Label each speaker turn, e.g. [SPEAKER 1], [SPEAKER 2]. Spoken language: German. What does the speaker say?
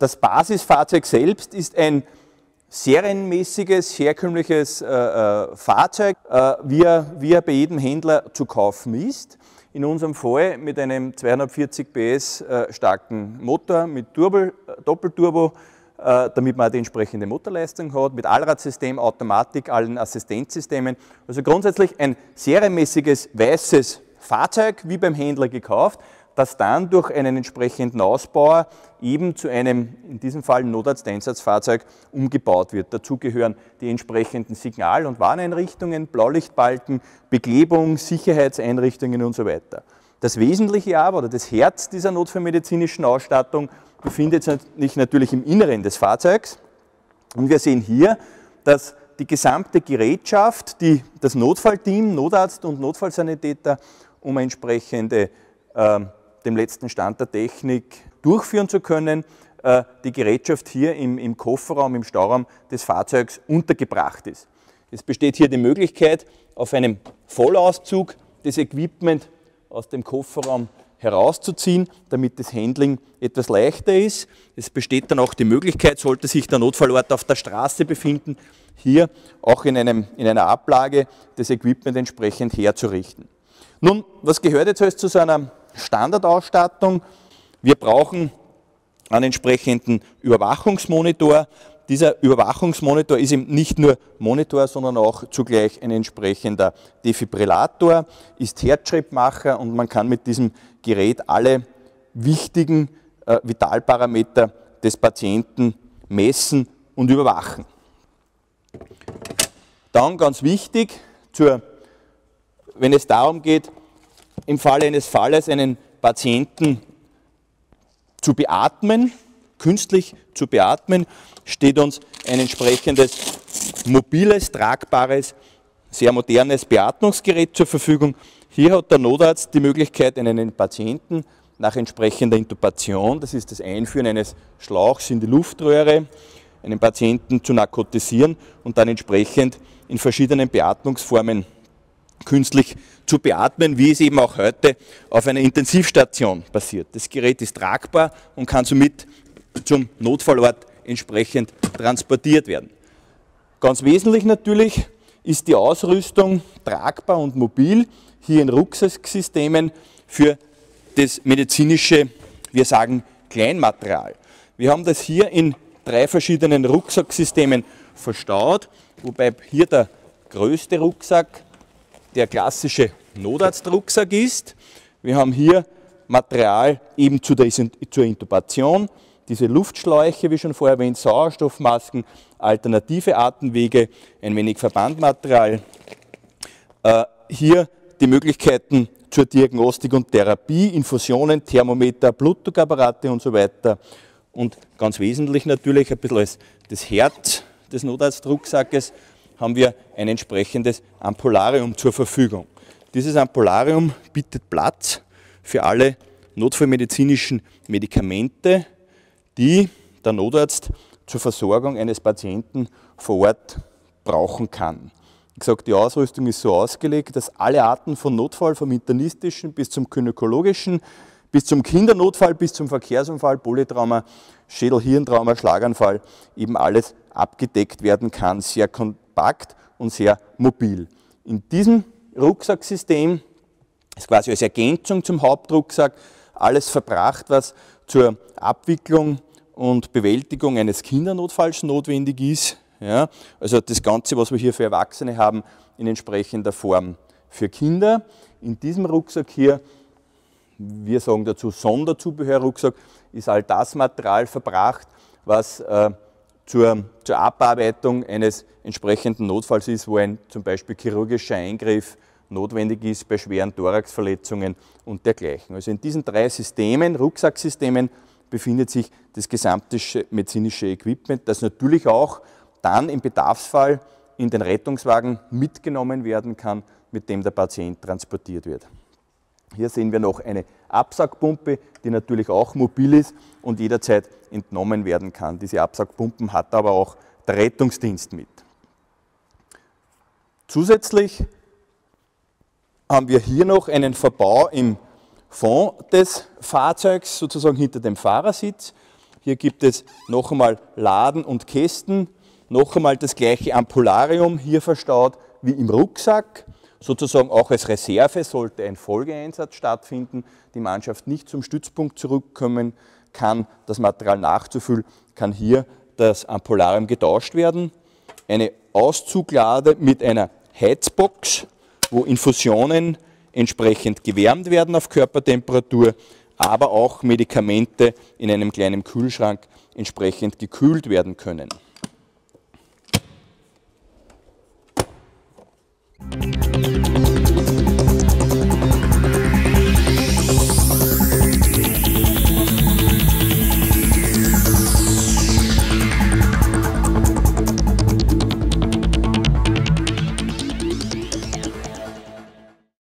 [SPEAKER 1] das Basisfahrzeug selbst ist ein serienmäßiges, herkömmliches äh, äh, Fahrzeug, äh, wie, er, wie er bei jedem Händler zu kaufen ist. In unserem Fall mit einem 240 PS äh, starken Motor mit Turbo, Doppelturbo, damit man die entsprechende Motorleistung hat, mit Allradsystem, Automatik, allen Assistenzsystemen. Also grundsätzlich ein serienmäßiges weißes Fahrzeug, wie beim Händler gekauft, das dann durch einen entsprechenden Ausbauer eben zu einem, in diesem Fall Notarzt-Einsatzfahrzeug, umgebaut wird. Dazu gehören die entsprechenden Signal- und Warneinrichtungen, Blaulichtbalken, Beklebung, Sicherheitseinrichtungen und so weiter. Das Wesentliche aber, oder das Herz dieser notfallmedizinischen Ausstattung, befindet sich natürlich im Inneren des Fahrzeugs. Und wir sehen hier, dass die gesamte Gerätschaft, die das Notfallteam, Notarzt und Notfallsanitäter um entsprechende äh, dem letzten Stand der Technik durchführen zu können, äh, die Gerätschaft hier im, im Kofferraum, im Stauraum des Fahrzeugs untergebracht ist. Es besteht hier die Möglichkeit, auf einem Vollauszug das Equipment aus dem Kofferraum herauszuziehen, damit das Handling etwas leichter ist. Es besteht dann auch die Möglichkeit, sollte sich der Notfallort auf der Straße befinden, hier auch in, einem, in einer Ablage das Equipment entsprechend herzurichten. Nun, was gehört jetzt alles zu so einer Standardausstattung. Wir brauchen einen entsprechenden Überwachungsmonitor. Dieser Überwachungsmonitor ist eben nicht nur Monitor, sondern auch zugleich ein entsprechender Defibrillator, ist Herzschrittmacher und man kann mit diesem Gerät alle wichtigen äh, Vitalparameter des Patienten messen und überwachen. Dann ganz wichtig, zur, wenn es darum geht, im Falle eines Falles einen Patienten zu beatmen, künstlich zu beatmen, steht uns ein entsprechendes mobiles, tragbares, sehr modernes Beatmungsgerät zur Verfügung. Hier hat der Notarzt die Möglichkeit, einen Patienten nach entsprechender Intubation, das ist das Einführen eines Schlauchs in die Luftröhre, einen Patienten zu narkotisieren und dann entsprechend in verschiedenen Beatmungsformen künstlich zu beatmen, wie es eben auch heute auf einer Intensivstation passiert. Das Gerät ist tragbar und kann somit zum Notfallort entsprechend transportiert werden. Ganz wesentlich natürlich ist die Ausrüstung tragbar und mobil, hier in Rucksacksystemen für das medizinische, wir sagen, Kleinmaterial. Wir haben das hier in drei verschiedenen Rucksacksystemen verstaut, wobei hier der größte Rucksack der klassische Notarztrucksack ist. Wir haben hier Material eben zu der, zur Intubation, diese Luftschläuche, wie schon vorher erwähnt, Sauerstoffmasken, alternative Atemwege, ein wenig Verbandmaterial. Äh, hier die Möglichkeiten zur Diagnostik und Therapie, Infusionen, Thermometer, Blutdruckapparate und so weiter. Und ganz wesentlich natürlich ein bisschen das Herz des Notarztrucksackes haben wir ein entsprechendes Ampularium zur Verfügung. Dieses Ampularium bietet Platz für alle notfallmedizinischen Medikamente, die der Notarzt zur Versorgung eines Patienten vor Ort brauchen kann. Wie gesagt, die Ausrüstung ist so ausgelegt, dass alle Arten von Notfall, vom internistischen bis zum gynäkologischen, bis zum Kindernotfall, bis zum Verkehrsunfall, Polytrauma, Schädel-Hirntrauma, Schlaganfall, eben alles abgedeckt werden kann, sehr kompakt und sehr mobil. In diesem Rucksacksystem ist quasi als Ergänzung zum Hauptrucksack alles verbracht, was zur Abwicklung und Bewältigung eines Kindernotfalls notwendig ist. Ja, also das Ganze, was wir hier für Erwachsene haben, in entsprechender Form für Kinder. In diesem Rucksack hier, wir sagen dazu Sonderzubehörrucksack, ist all das Material verbracht, was äh, zur, zur Abarbeitung eines entsprechenden Notfalls ist, wo ein zum Beispiel chirurgischer Eingriff notwendig ist bei schweren Thoraxverletzungen und dergleichen. Also in diesen drei Systemen, Rucksacksystemen, befindet sich das gesamte medizinische Equipment, das natürlich auch dann im Bedarfsfall in den Rettungswagen mitgenommen werden kann, mit dem der Patient transportiert wird. Hier sehen wir noch eine Absaugpumpe, die natürlich auch mobil ist und jederzeit entnommen werden kann. Diese Absaugpumpen hat aber auch der Rettungsdienst mit. Zusätzlich haben wir hier noch einen Verbau im Fond des Fahrzeugs, sozusagen hinter dem Fahrersitz, Hier gibt es noch einmal Laden und Kästen, noch einmal das gleiche Ampularium hier verstaut wie im Rucksack. Sozusagen auch als Reserve sollte ein Folgeeinsatz stattfinden, die Mannschaft nicht zum Stützpunkt zurückkommen kann, das Material nachzufüllen, kann hier das Ampularium getauscht werden. Eine Auszuglade mit einer Heizbox, wo Infusionen entsprechend gewärmt werden auf Körpertemperatur, aber auch Medikamente in einem kleinen Kühlschrank entsprechend gekühlt werden können.